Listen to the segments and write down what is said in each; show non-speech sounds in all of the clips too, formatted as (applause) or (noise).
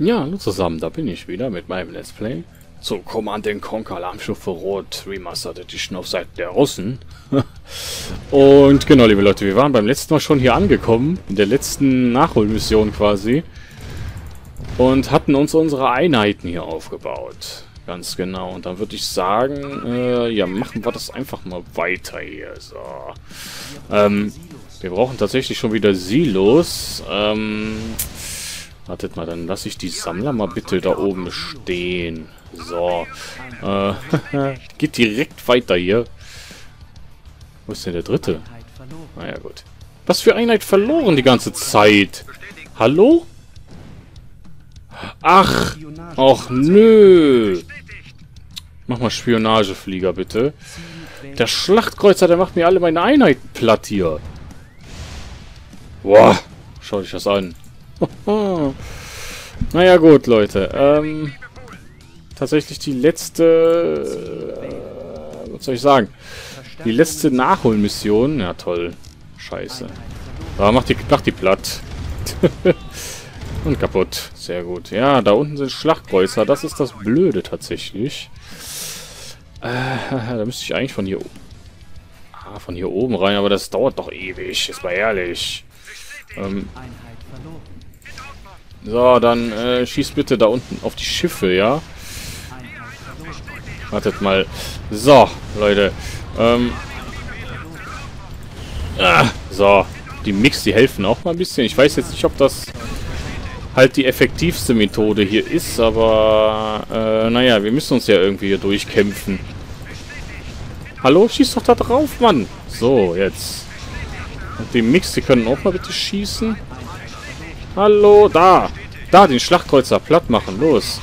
Ja, hallo zusammen, da bin ich wieder mit meinem Let's Play zu Command Conquer Alarmstufe Rot Remastered Edition auf Seiten der Russen. (laughs) Und genau, liebe Leute, wir waren beim letzten Mal schon hier angekommen, in der letzten Nachholmission quasi. Und hatten uns unsere Einheiten hier aufgebaut. Ganz genau. Und dann würde ich sagen, äh, ja, machen wir das einfach mal weiter hier. So. Ähm, wir brauchen tatsächlich schon wieder Silos. Ähm, Wartet mal, dann lasse ich die Sammler mal bitte da oben stehen. So. Äh, (laughs) geht direkt weiter hier. Wo ist denn der dritte? Naja, gut. Was für Einheit verloren die ganze Zeit? Hallo? Ach. Och, nö. Mach mal Spionageflieger, bitte. Der Schlachtkreuzer, der macht mir alle meine Einheiten platt hier. Boah. Schau dich das an. Naja gut, Leute. Ähm, tatsächlich die letzte... Äh, was soll ich sagen? Die letzte Nachholmission. Ja, toll. Scheiße. Aber mach die, mach die platt. (laughs) Und kaputt. Sehr gut. Ja, da unten sind Schlachtkreuzer. Das ist das Blöde tatsächlich. Äh, (laughs) da müsste ich eigentlich von hier... Ah, von hier oben rein, aber das dauert doch ewig. Ist mal ehrlich. Ähm, so, dann äh, schießt bitte da unten auf die Schiffe, ja? Wartet mal. So, Leute. Ähm. Ah, so. Die Mix, die helfen auch mal ein bisschen. Ich weiß jetzt nicht, ob das halt die effektivste Methode hier ist, aber äh, naja, wir müssen uns ja irgendwie hier durchkämpfen. Hallo? Schieß doch da drauf, Mann! So, jetzt. Und die Mix, die können auch mal bitte schießen. Hallo, da. Da, den Schlachtkreuzer platt machen. Los.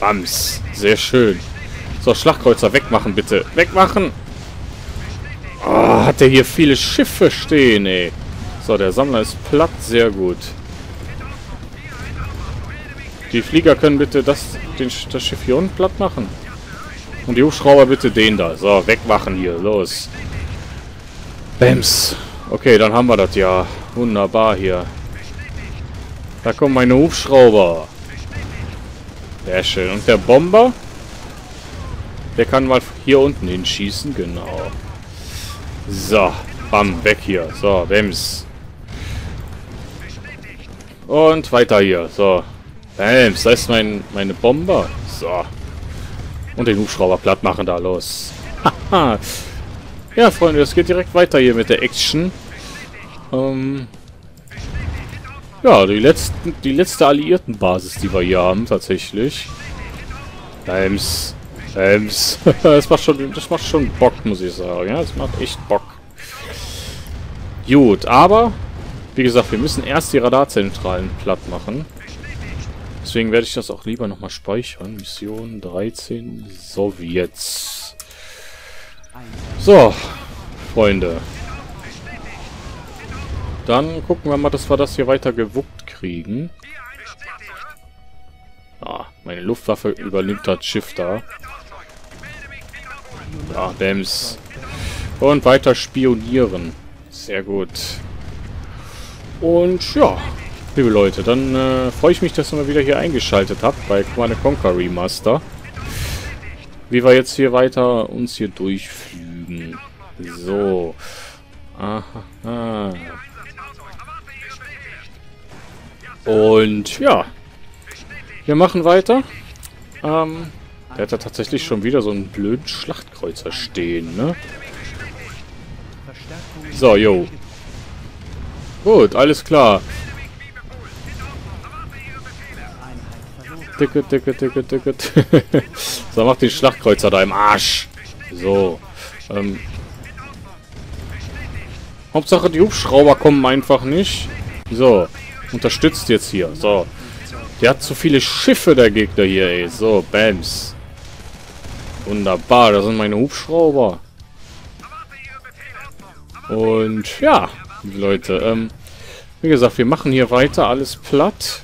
Bams. Sehr schön. So, Schlachtkreuzer wegmachen, bitte. Wegmachen. Oh, hat der hier viele Schiffe stehen, ey. So, der Sammler ist platt. Sehr gut. Die Flieger können bitte das, den, das Schiff hier unten platt machen. Und die Hubschrauber bitte den da. So, wegmachen hier. Los. Bams. Okay, dann haben wir das ja. Wunderbar hier. Da kommen meine Hubschrauber. Sehr schön. Und der Bomber? Der kann mal hier unten hinschießen. Genau. So. Bam. Weg hier. So. Bams. Und weiter hier. So. Bams. Da ist mein, meine Bomber. So. Und den Hubschrauber platt machen da. Los. Haha. (laughs) ja, Freunde. Es geht direkt weiter hier mit der Action. Ähm... Ja, die, letzten, die letzte Alliiertenbasis, die wir hier haben, tatsächlich. Ems. Ems. (laughs) das, macht schon, das macht schon Bock, muss ich sagen. Ja, das macht echt Bock. Gut, aber, wie gesagt, wir müssen erst die Radarzentralen platt machen. Deswegen werde ich das auch lieber nochmal speichern. Mission 13 Sowjets. So, Freunde. Dann gucken wir mal, dass wir das hier weiter gewuppt kriegen. Ah, meine Luftwaffe übernimmt das Schiff da. Ja, Bams. Und weiter spionieren. Sehr gut. Und ja, liebe Leute, dann äh, freue ich mich, dass ihr mal wieder hier eingeschaltet habt bei Command Conquer Remaster. Wie wir jetzt hier weiter uns hier durchflügen. So. Aha. Und ja, wir machen weiter. Ähm, der hat da tatsächlich schon wieder so einen blöden Schlachtkreuzer stehen, ne? So, yo. Gut, alles klar. Dicke, dicke, dicke, dicke. (laughs) so, mach den Schlachtkreuzer da im Arsch. So. Ähm. Hauptsache die Hubschrauber kommen einfach nicht. So. Unterstützt jetzt hier. So. Der hat zu viele Schiffe, der Gegner hier, ey. So, Bams. Wunderbar, da sind meine Hubschrauber. Und ja, Leute, ähm, wie gesagt, wir machen hier weiter alles platt.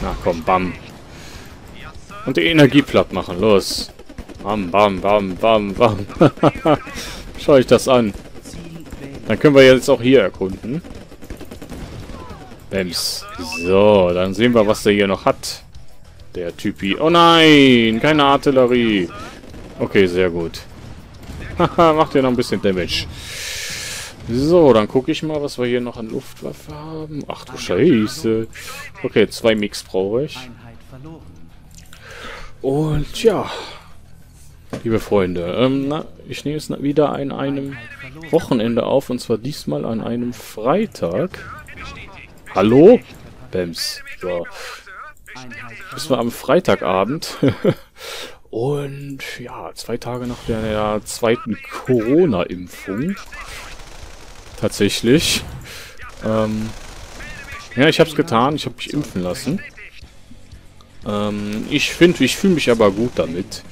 Na komm, bam. Und die Energie platt machen, los. Bam, bam, bam, bam, bam. (laughs) Schau ich das an. Dann können wir jetzt auch hier erkunden. Bams. So, dann sehen wir, was der hier noch hat. Der Typi. Oh nein, keine Artillerie. Okay, sehr gut. Haha, (laughs) macht ja noch ein bisschen Damage. So, dann gucke ich mal, was wir hier noch an Luftwaffe haben. Ach du Scheiße. Okay, zwei Mix brauche ich. Und ja, liebe Freunde, ähm, na, ich nehme es wieder an einem Wochenende auf, und zwar diesmal an einem Freitag. Hallo? Bams. So. Das war am Freitagabend. (laughs) und ja, zwei Tage nach der, der zweiten Corona-Impfung tatsächlich. Ähm, ja, ich habe es getan. Ich habe mich impfen lassen. Ähm, ich finde, ich fühle mich aber gut damit.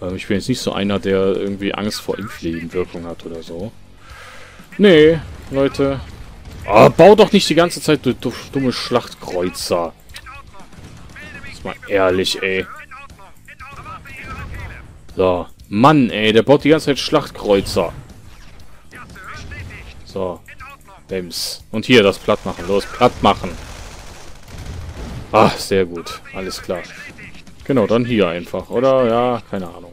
Ähm, ich bin jetzt nicht so einer, der irgendwie Angst vor Impfnebenwirkungen hat oder so. Nee, Leute. Oh, bau doch nicht die ganze Zeit du, du dumme Schlachtkreuzer. Ist mal ehrlich, ey. So. Mann, ey, der baut die ganze Zeit Schlachtkreuzer. So. Bams. Und hier das platt machen. Los, platt machen. Ah, sehr gut. Alles klar. Genau, dann hier einfach. Oder? Ja, keine Ahnung.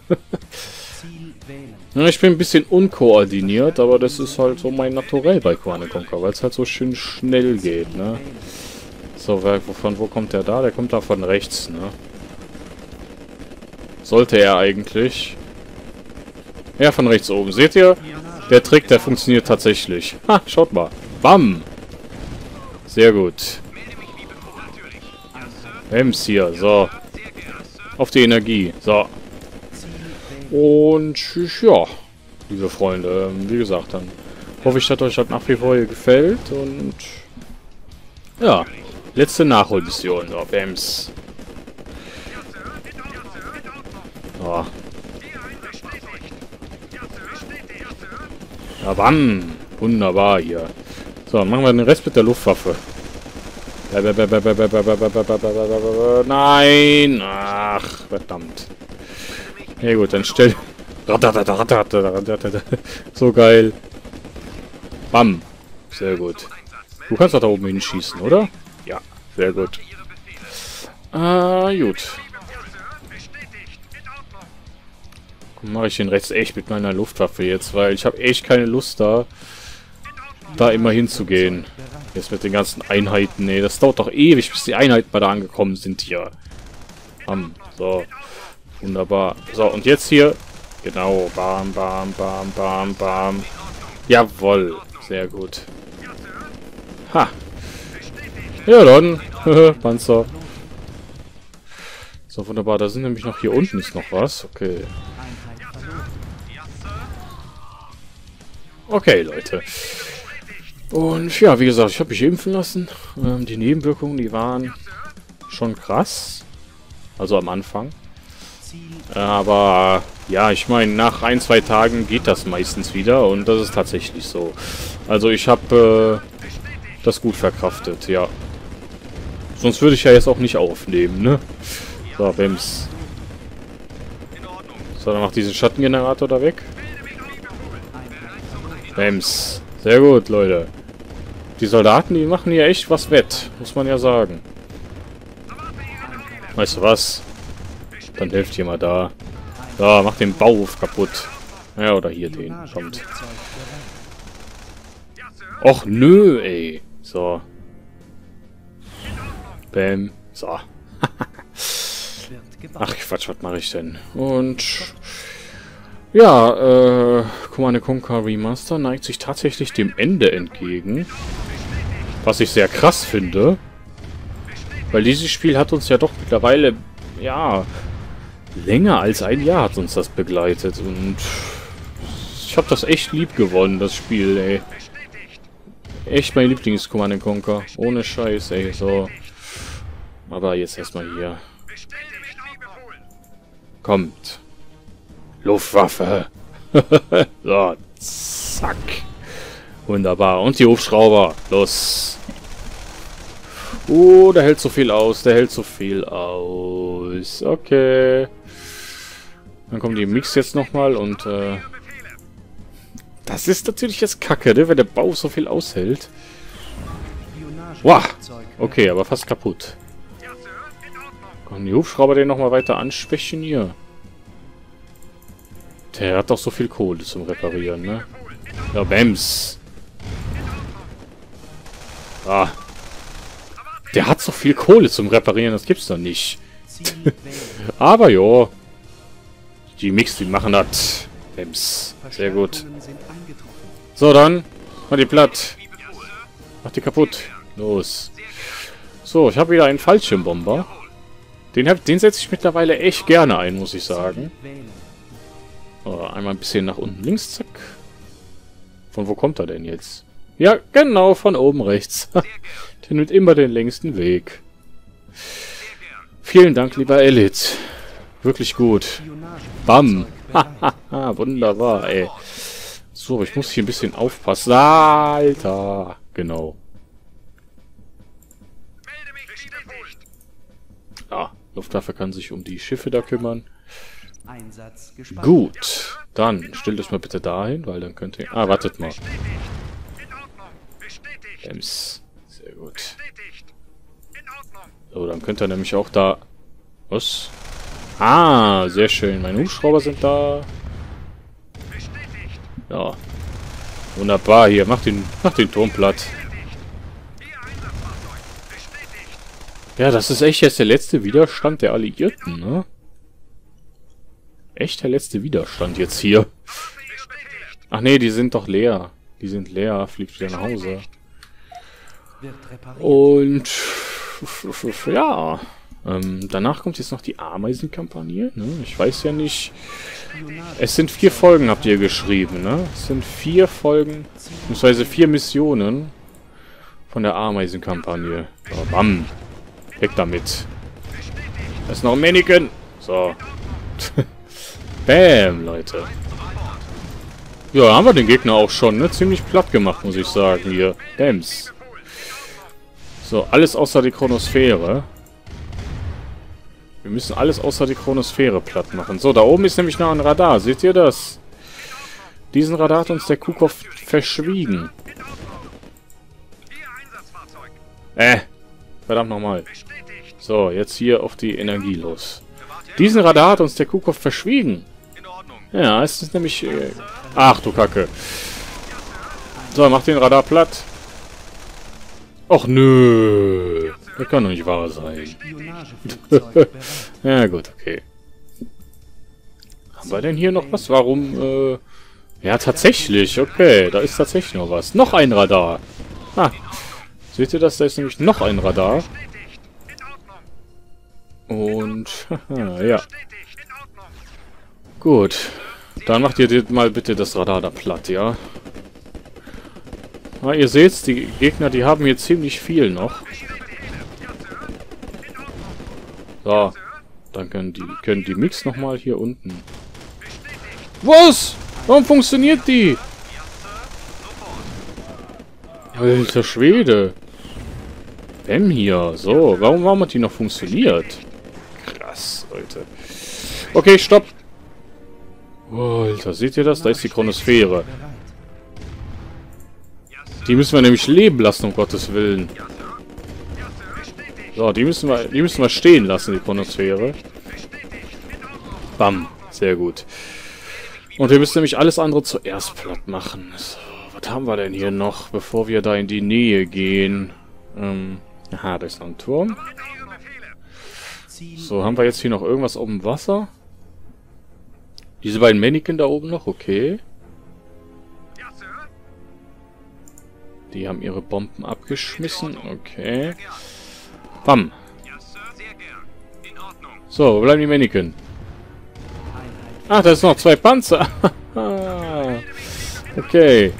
(laughs) ja, ich bin ein bisschen unkoordiniert, aber das ist halt so mein Naturell bei Quane Conquer, weil es halt so schön schnell geht, ne? So, von wo kommt der da? Der kommt da von rechts, ne? Sollte er eigentlich. Ja, von rechts oben. Seht ihr? Der Trick, der funktioniert tatsächlich. Ha, schaut mal. Bam. Sehr gut. Ems hier, so. Auf die Energie, so. Und ja, liebe Freunde, ähm, wie gesagt, dann hoffe ich, dass euch das nach wie vor hier gefällt und ja, letzte Nachholmission, so, Bams. So. Ja, bam. Wunderbar hier. So, dann machen wir den Rest mit der Luftwaffe. Nein! Ach, verdammt. Ja gut, dann stell... (laughs) So geil. Bam. Sehr gut. Du kannst doch da oben hinschießen, oder? Ja, sehr gut. Ah, gut. mache ich den Rest echt mit meiner Luftwaffe jetzt, weil ich habe echt keine Lust da, da immer hinzugehen. Jetzt mit den ganzen Einheiten, nee, das dauert doch ewig, bis die Einheiten mal da angekommen sind hier. Bam, so. Wunderbar. So, und jetzt hier, genau, bam, bam, bam, bam, bam. Jawoll, sehr gut. Ha. Ja, dann, (laughs) Panzer. So, wunderbar, da sind nämlich noch hier unten ist noch was. Okay. Okay, Leute. Und ja, wie gesagt, ich habe mich impfen lassen. Ähm, die Nebenwirkungen, die waren schon krass. Also am Anfang. Aber ja, ich meine, nach ein, zwei Tagen geht das meistens wieder und das ist tatsächlich so. Also ich habe äh, das gut verkraftet, ja. Sonst würde ich ja jetzt auch nicht aufnehmen, ne? So, Bims. So, dann macht diesen Schattengenerator da weg. Brems. Sehr gut, Leute. Die Soldaten, die machen hier echt was wett. Muss man ja sagen. Weißt du was? Dann hilft jemand da. So, mach den Bauhof kaputt. Ja, oder hier den. Kommt. Och, nö, ey. So. Bäm. So. (laughs) Ach, Quatsch, was mache ich denn? Und ja, äh, Command Conquer Remaster neigt sich tatsächlich dem Ende entgegen. Was ich sehr krass finde. Weil dieses Spiel hat uns ja doch mittlerweile, ja, länger als ein Jahr hat uns das begleitet. Und ich habe das echt lieb gewonnen, das Spiel, ey. Echt mein Lieblings Command Conquer. Ohne Scheiß, ey, so. Aber jetzt erstmal hier. Kommt. Luftwaffe. (laughs) so, zack. Wunderbar. Und die Hubschrauber. Los. Oh, der hält so viel aus. Der hält so viel aus. Okay. Dann kommen die Mix jetzt nochmal und äh, das ist natürlich jetzt kacke, ne? wenn der Bau so viel aushält. Wow. Okay, aber fast kaputt. Können die Hubschrauber den nochmal weiter anschwächen hier? Der hat doch so viel Kohle zum Reparieren, ne? Ja, Bams. Ah. Der hat so viel Kohle zum Reparieren, das gibt's doch nicht. (laughs) Aber jo. Die Mix, die machen das. Bams. Sehr gut. So, dann. Mach die platt. Mach die kaputt. Los. So, ich habe wieder einen Fallschirmbomber. Den, hab, den setze ich mittlerweile echt gerne ein, muss ich sagen. So, einmal ein bisschen nach unten links, zack. Von wo kommt er denn jetzt? Ja, genau, von oben rechts. (laughs) Der nimmt immer den längsten Weg. Vielen Dank, lieber Elite. Wirklich gut. Bam. (laughs) Wunderbar, ey. So, ich muss hier ein bisschen aufpassen. Alter. Genau. Ah, Luftwaffe kann sich um die Schiffe da kümmern. Gut. Dann stellt euch mal bitte dahin, weil dann könnt ihr... Ah, wartet mal. Ems. Sehr gut. So, dann könnt ihr nämlich auch da... Was? Ah, sehr schön. Meine Hubschrauber sind da. Ja. Wunderbar, hier. Mach den, mach den Turm platt. Ja, das ist echt jetzt der letzte Widerstand der Alliierten, ne? Echt der letzte Widerstand jetzt hier. Ach nee, die sind doch leer. Die sind leer, fliegt wieder nach Hause. Und ja, ähm, danach kommt jetzt noch die Ameisenkampagne. Ne? Ich weiß ja nicht. Es sind vier Folgen, habt ihr geschrieben. Ne? Es sind vier Folgen, beziehungsweise vier Missionen von der Ameisenkampagne. So, bam. Weg damit. Da ist noch ein Mannequin. So. (laughs) Bam, Leute. Ja, haben wir den Gegner auch schon, ne? Ziemlich platt gemacht, muss ich sagen, hier. Bams. So, alles außer die Chronosphäre. Wir müssen alles außer die Chronosphäre platt machen. So, da oben ist nämlich noch ein Radar. Seht ihr das? Diesen Radar hat uns der Kuhkopf verschwiegen. Äh, verdammt nochmal. So, jetzt hier auf die Energie los. Diesen Radar hat uns der Kuhkopf verschwiegen. Ja, es ist nämlich... Äh, ach du Kacke. So, mach den Radar platt. Och nö. Das kann doch nicht wahr sein. (laughs) ja gut, okay. Haben wir denn hier noch was? Warum, äh... Ja, tatsächlich. Okay, da ist tatsächlich noch was. Noch ein Radar. Ah. Seht ihr das? Da ist nämlich noch ein Radar. Und, (laughs) ja. Gut. Dann macht ihr mal bitte das Radar da platt, ja? Ah, ihr seht, die Gegner, die haben hier ziemlich viel noch. So. Dann können die, können die Mix nochmal hier unten. Was? Warum funktioniert die? Alter Schwede. Bäm hier. So, warum, warum hat die noch funktioniert? Krass, Leute. Okay, stopp. Oh, Alter, seht ihr das? Da ist die Chronosphäre. Die müssen wir nämlich leben lassen, um Gottes Willen. So, die müssen wir, die müssen wir stehen lassen, die Chronosphäre. Bam. Sehr gut. Und wir müssen nämlich alles andere zuerst platt machen. So, was haben wir denn hier noch, bevor wir da in die Nähe gehen? Ähm, aha, da ist noch ein Turm. So, haben wir jetzt hier noch irgendwas oben Wasser? Diese beiden Mannequin da oben noch, okay. Die haben ihre Bomben abgeschmissen, okay. Bam. So, wo bleiben die Mannequin? Ach, da ist noch zwei Panzer. (laughs) okay.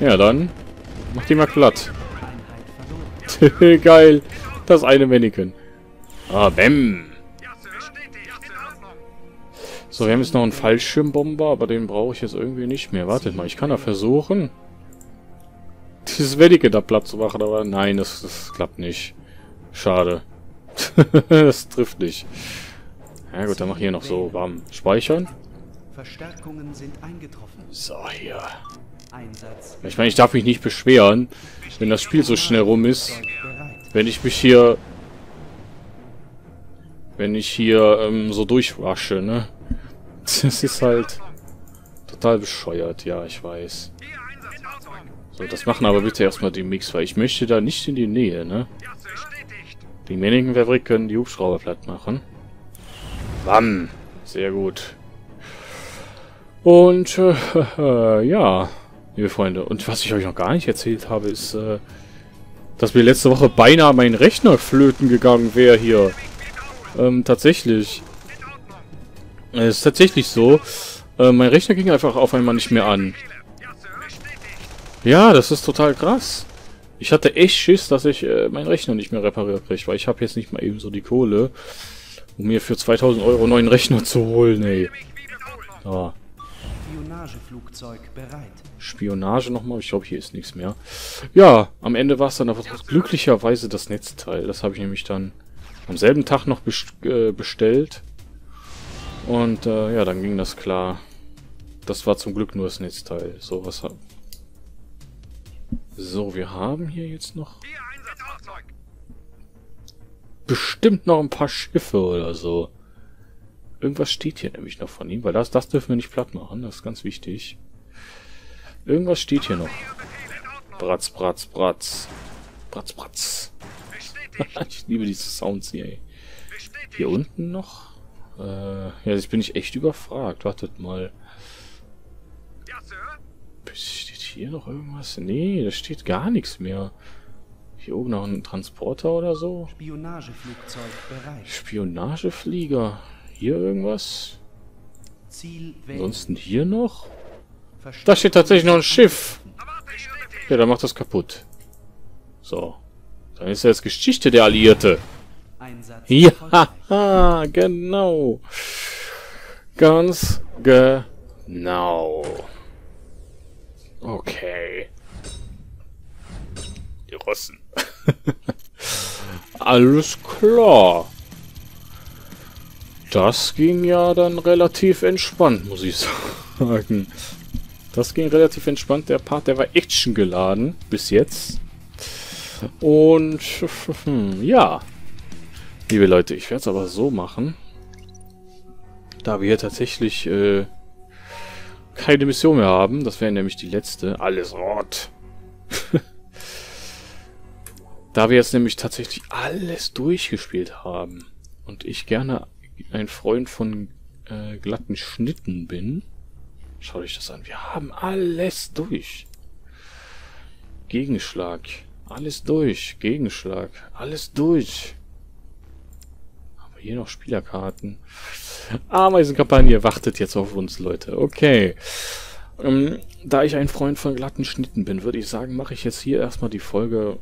Ja, dann. Mach die mal platt. (laughs) Geil. Das eine Mannequin. Ah, bäm. So, wir haben jetzt noch einen Fallschirmbomber, aber den brauche ich jetzt irgendwie nicht mehr. Wartet mal, ich kann da versuchen, dieses Wendige da platt zu machen, aber nein, das, das klappt nicht. Schade. (laughs) das trifft nicht. Ja gut, dann mach hier noch so warm speichern. Verstärkungen sind eingetroffen. So, hier. Ich meine, ich darf mich nicht beschweren, wenn das Spiel so schnell rum ist. Wenn ich mich hier... Wenn ich hier ähm, so durchrushe, ne? (laughs) Das ist halt total bescheuert, ja, ich weiß. So, das machen aber bitte erstmal die Mix, weil ich möchte da nicht in die Nähe, ne? Die Männchen-Fabrik können die Hubschrauber platt machen. Bam! Sehr gut. Und, äh, (laughs) ja, liebe Freunde. Und was ich euch noch gar nicht erzählt habe, ist, äh, dass mir letzte Woche beinahe mein Rechner flöten gegangen wäre hier. Ähm, tatsächlich. Es ist tatsächlich so. Äh, mein Rechner ging einfach auf einmal nicht mehr an. Ja, das ist total krass. Ich hatte echt Schiss, dass ich äh, meinen Rechner nicht mehr repariert kriege, weil ich habe jetzt nicht mal eben so die Kohle, um mir für 2000 Euro einen neuen Rechner zu holen, ey. So, Spionageflugzeug bereit. Spionage nochmal. Ich glaube, hier ist nichts mehr. Ja, am Ende war es dann aber glücklicherweise das Netzteil. Das habe ich nämlich dann am selben Tag noch äh, bestellt. Und äh, ja, dann ging das klar. Das war zum Glück nur das Netzteil. So, was. So, wir haben hier jetzt noch bestimmt noch ein paar Schiffe oder so. Irgendwas steht hier nämlich noch von ihm, weil das, das dürfen wir nicht platt machen. Das ist ganz wichtig. Irgendwas steht hier noch. Bratz, bratz, bratz. Bratz, bratz. (laughs) ich liebe diese Sounds hier, ey. Hier unten noch? Äh, ja, jetzt bin ich echt überfragt. Wartet mal. Steht hier noch irgendwas? Nee, da steht gar nichts mehr. Hier oben noch ein Transporter oder so? Spionageflugzeug bereit. Spionageflieger. Hier irgendwas? Ziel. Ansonsten hier noch? Da steht tatsächlich noch ein Schiff. Ja, dann macht das kaputt. So. Dann ist ja jetzt Geschichte der Alliierte. Ja, genau. Ganz genau. Okay. Die Russen. (laughs) Alles klar. Das ging ja dann relativ entspannt, muss ich (laughs) sagen. Das ging relativ entspannt. Der Part, der war Action geladen bis jetzt. Und (laughs) ja, liebe Leute, ich werde es aber so machen, da wir hier tatsächlich äh, keine Mission mehr haben. Das wäre nämlich die letzte. Alles rot. (laughs) da wir jetzt nämlich tatsächlich alles durchgespielt haben und ich gerne ein Freund von äh, glatten Schnitten bin, schau dich das an. Wir haben alles durch. Gegenschlag. Alles durch. Gegenschlag. Alles durch. Hier noch Spielerkarten. Ameisenkampagne wartet jetzt auf uns, Leute. Okay. Ähm, da ich ein Freund von glatten Schnitten bin, würde ich sagen, mache ich jetzt hier erstmal die Folge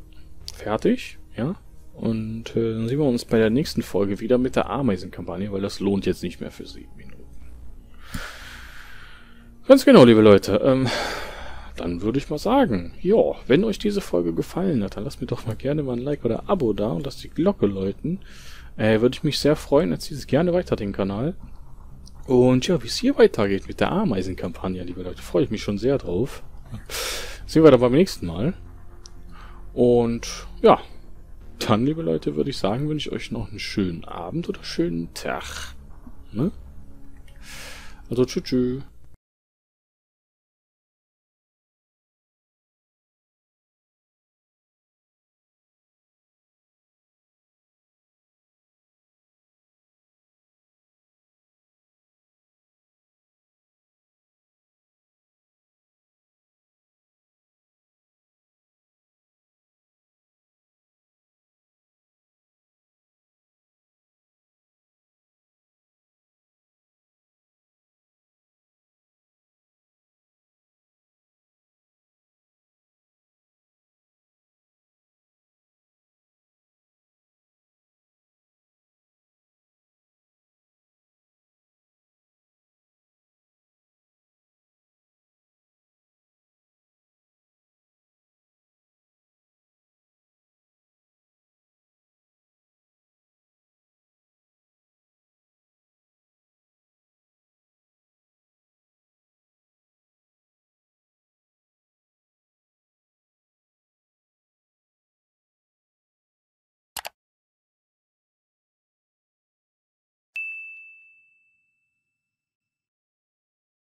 fertig. Ja. Und äh, dann sehen wir uns bei der nächsten Folge wieder mit der Ameisenkampagne, weil das lohnt jetzt nicht mehr für sieben Minuten. Ganz genau, liebe Leute. Ähm, dann würde ich mal sagen, ja, wenn euch diese Folge gefallen hat, dann lasst mir doch mal gerne mal ein Like oder Abo da und lasst die Glocke läuten. Äh, würde ich mich sehr freuen. Erzählt es gerne weiter den Kanal. Und ja, wie es hier weitergeht mit der Ameisenkampagne, liebe Leute, freue ich mich schon sehr drauf. Sehen wir dann beim nächsten Mal. Und ja, dann, liebe Leute, würde ich sagen, wünsche ich euch noch einen schönen Abend oder schönen Tag. Ne? Also, tschüss. tschüss.